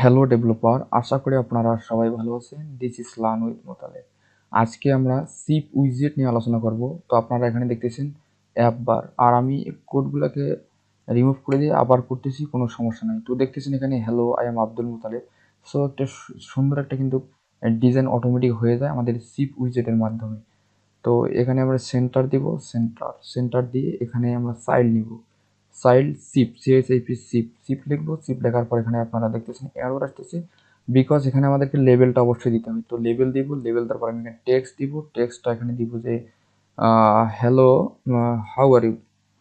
Hello developer আশা করি আপনারা সবাই ভালো আছেন। This is learn with Motale আজকে আমরা সিপ উইজেট নিয়ে আলোচনা করব। তো আপনারা এখানে দেখতেছেন অ্যাপ বার আর আমি কোডগুলোকে রিমুভ করে দিয়ে আবার করতেছি, কোনো সমস্যা নাই। তো দেখতেছেন এখানে hello I am Abdul Mutale so একটা সুন্দর একটা কিন্তু ডিজাইন অটোমেটিক হয়ে যায় আমাদের সিপ উইজেটের মাধ্যমে। তো এখানে আমরা সেন্টার দিব সেন্টার সেন্টার দিয়ে এখানে আমরা সাইল নিব। সাইল সিপ সিএসআইপি সিপ সিপ লিখব সিপ লেখার পর এখানে আপনারা দেখতেছেন এরর আসতেছে। বিকজ এখানে আমাদেরকে লেভেলটা অবশ্যই দিতে হবে। তো লেভেল দিব লেভেল তারপর আমি এখানে টেক্সট দিব। টেক্সটটা এখানে দিব যে hello how are you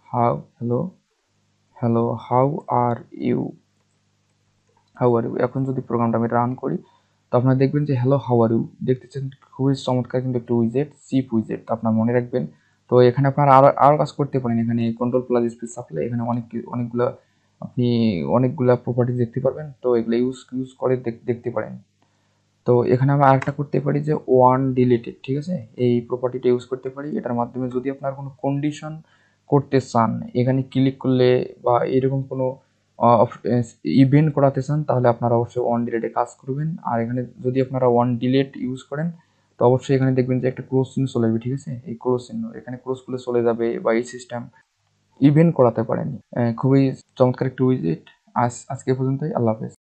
how hello hello how are you how are you এখন যদি প্রোগ্রামটা আমি রান করি, তো আপনারা দেখবেন যে হ্যালো হাউ আর ইউ দেখতেছেন খুবই চমৎকার কিন্তু একটু উইজেট সিপ উইজেট তো আপনার মনে রাখবেন তো এখানে আপনারা আরও আরও কাজ করতে পারেন। এখানে কন্ট্রোল প্লাস স্পেস সাপ্লাই এখানে অনেক অনেকগুলো আপনি অনেকগুলা প্রপার্টি দেখতে পারবেন। তো এগুলো ইউজ ইউজ করে দেখ- দেখতে পারেন। তো এখানে আমরা আরেকটা করতে পারি যে ওয়ান ডিলিটেড ঠিক আছে? এই প্রপার্টিটা ইউজ করতে পারি। এটার মাধ্যমে যদি আপনার কোনো কন্ডিশন করতে চান, এখানে ক্লিক করলে বা এরকম কোনো ইভেন্ট করাতে চান, তাহলে আপনারা অবশ্যই ওয়ান ডিলেটে কাজ করবেন। আর এখানে যদি আপনারা ওয়ান ডিলেট ইউজ করেন তো অবশ্যই এখানে দেখবেন যে একটা ক্রোস চিহ্ন চলে যাবে ঠিক আছে? এই ক্রোস চিহ্ন, এখানে ক্রোস করলে চলে যাবে বা এই সিস্টেম ইভেন্ট করাতে পারেন। খুবই চমৎকার একটি উইজিট আজ, আজকে পর্যন্তই, আল্লাহ হাফেজ।